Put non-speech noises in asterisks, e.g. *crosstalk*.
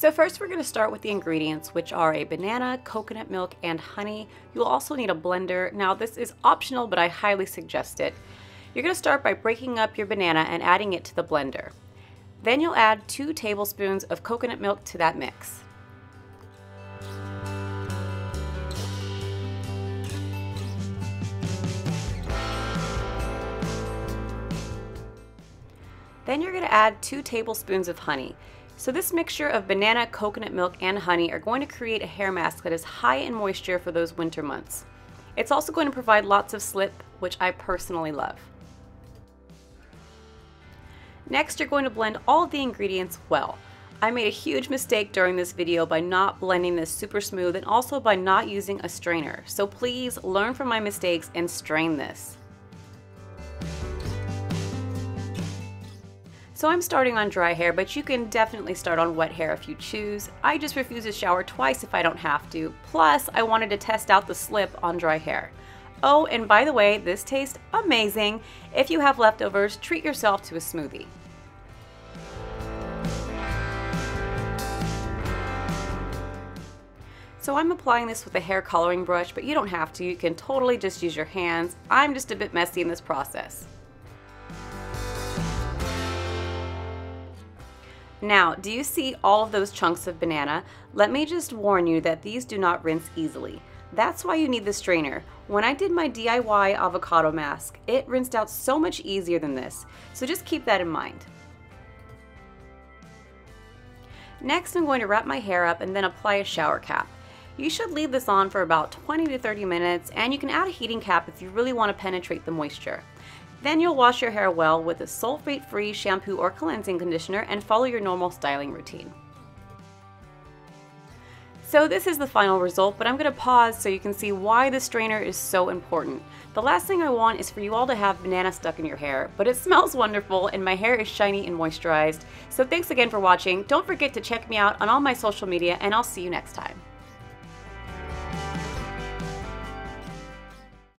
So first we're going to start with the ingredients, which are a banana, coconut milk, and honey. You'll also need a blender. Now this is optional, but I highly suggest it. You're going to start by breaking up your banana and adding it to the blender. Then you'll add two tablespoons of coconut milk to that mix. Then you're going to add two tablespoons of honey. So this mixture of banana, coconut milk, and honey are going to create a hair mask that is high in moisture for those winter months. It's also going to provide lots of slip, which I personally love. Next, you're going to blend all the ingredients well. I made a huge mistake during this video by not blending this super smooth and also by not using a strainer. So please learn from my mistakes and strain this. So I'm starting on dry hair, but you can definitely start on wet hair if you choose. I just refuse to shower twice if I don't have to. Plus, I wanted to test out the slip on dry hair. Oh, and by the way, this tastes amazing. If you have leftovers, treat yourself to a smoothie. So I'm applying this with a hair coloring brush, but you don't have to. You can totally just use your hands. I'm just a bit messy in this process. Now, do you see all of those chunks of banana? Let me just warn you that these do not rinse easily. That's why you need the strainer. When I did my DIY avocado mask, it rinsed out so much easier than this, so just keep that in mind. Next, I'm going to wrap my hair up and then apply a shower cap. You should leave this on for about 20 to 30 minutes, and you can add a heating cap if you really want to penetrate the moisture. Then you'll wash your hair well with a sulfate-free shampoo or cleansing conditioner and follow your normal styling routine. So this is the final result, but I'm going to pause so you can see why the strainer is so important. The last thing I want is for you all to have banana stuck in your hair, but it *laughs* smells wonderful and my hair is shiny and moisturized. So thanks again for watching. Don't forget to check me out on all my social media and I'll see you next time.